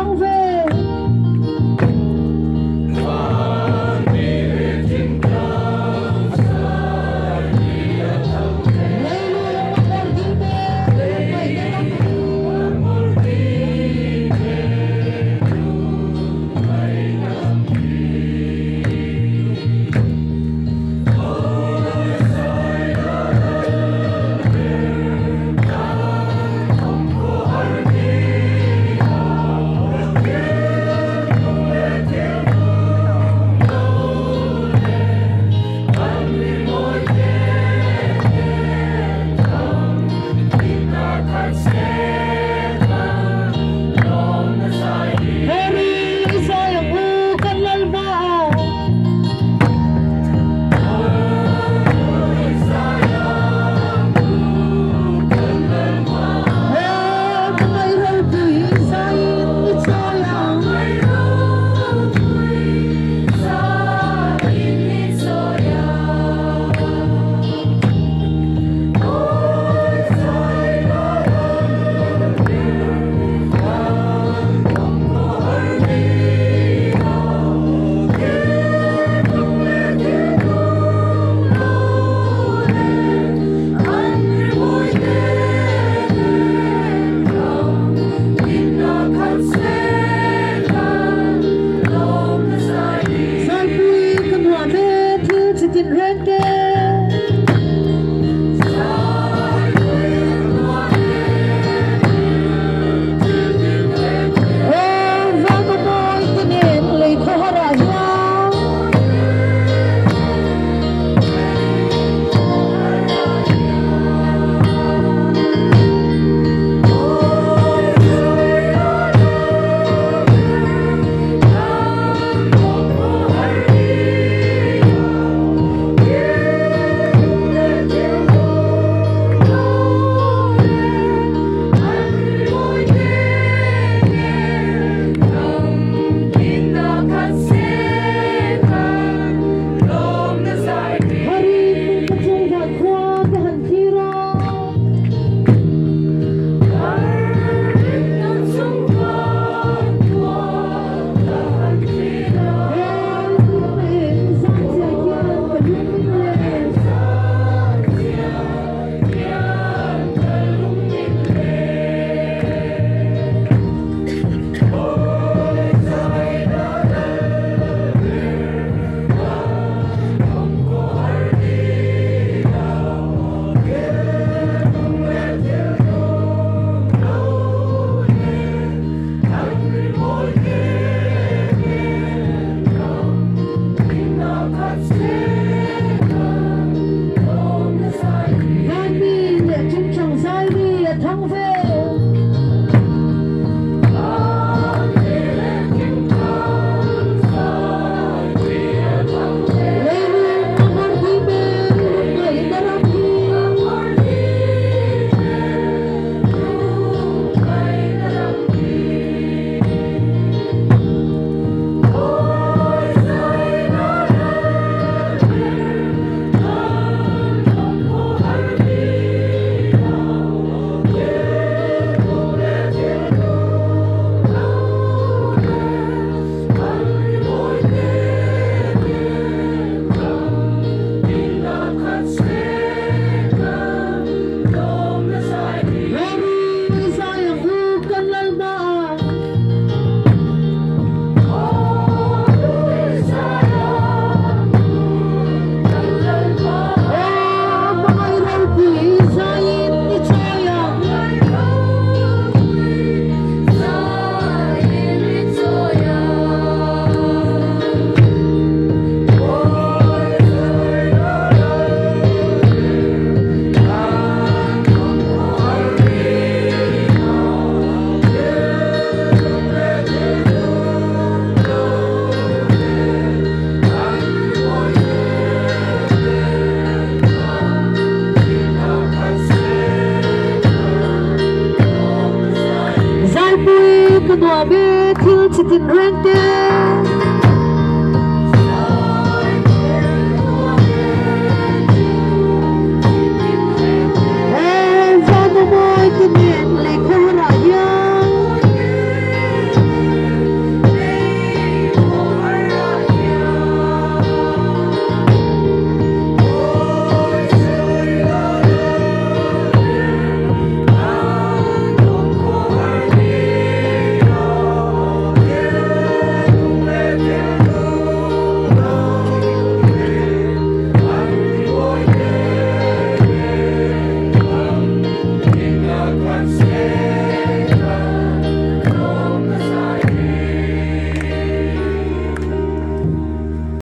over. Zalpui kunwa be thil chitin rente